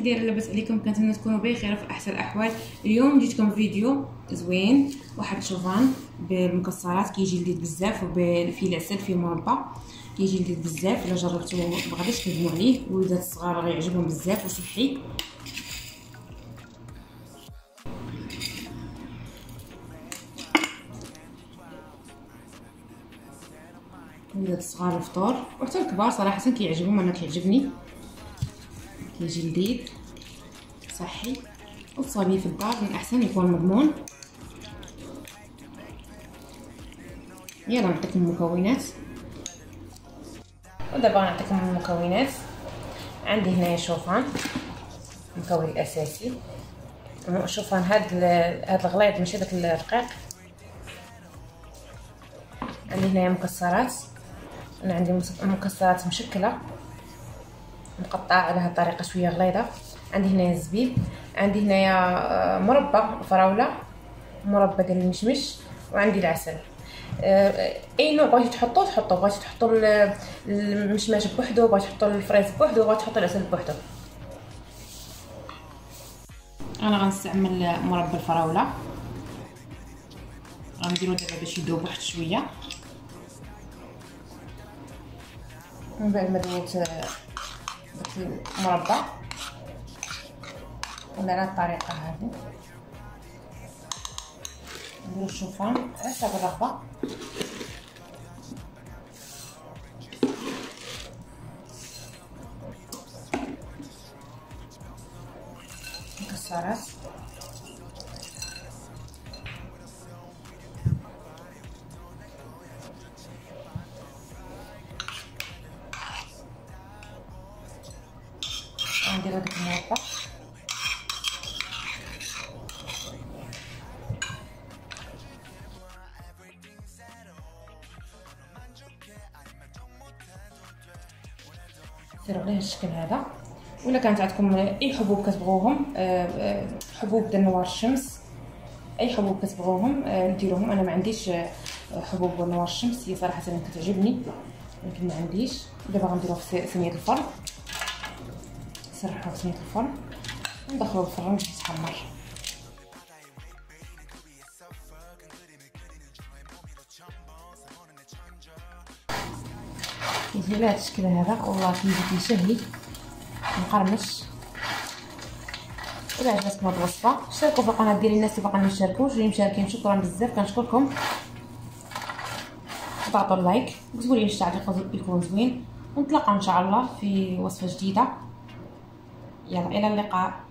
كي دايره لاباس عليكم كنتمنى تكونوا بخير في أحسن الأحوال. اليوم جيتكم فيديو زوين واحد شوفان بالمكسرات كيجي لذيذ بزاف وفيه العسل فيه مربى كيجي لذيذ بزاف. إلا جربتوه ما غاديش تندموا عليه. وليدات الصغار غيعجبهم بزاف وصحي. ولاد الصغار الفطور. وحتى الكبار صراحة كيعجبهم أنا كيعجبني. كيجي لذيذ صحي. وتصابيه في الدار من أحسن يكون مضمون يلا نعطيكم المكونات. ودابا نعطيكم المكونات. عندي هنايا شوفان المكون الاساسي الشوفان هاد هاد الغليظ ماشي داك الرقيق عندي هنايا مكسرات. أنا عندي مكسرات مشكلة. مقطعة على هذه الطريقة شوية غليظة. عندي هنايا الزبيب عندي هنايا آه، مربى فراولة مربى ديال المشمش وعندي العسل. آه، أي نوع بغيتي تحطوه تحطوه بغيتي تحطوا المشماش بوحدو بغيتي تحطوا الفريز بوحدو بغيتي تحطوا العسل بوحدو. أنا غنستعمل مربى الفراولة. غنديرو دابا باش يذوب واحد شوية. من بعد ما دويت المربى ولا على الطريقة هذه. نديرو الشوفان حسب الرغبة. مكسرات ندير هذيك المربى سيروا عليه الشكل هذا. ولا كانت عندكم أي حبوب كتبغوهم آه، آه، حبوب ديال نوار الشمس. أي حبوب كتبغوهم آه، نديروهم أنا ما عنديش حبوب نوار الشمس هي صراحة كتعجبني ولكن ما عنديش. دابا غنديروها في ثانية الفرن نسرحوه في الفرن وندخلوه الفرن باش يتحمر كيجي هذا الشكل هذا والله كيجي كيشهي مقرمش إلا عجبتكم هاد الوصفة. شاركوا في القناة ديالي الناس اللي باقا ما شاركوش اللي مشاركين شكرا بزاف كنشكركم. تعطوا اللايك. وكتبوا لي التعليق يكون زوين. ونتلاقى إن شاء الله في وصفة جديدة. يلا إلى اللقاء.